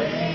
Amen.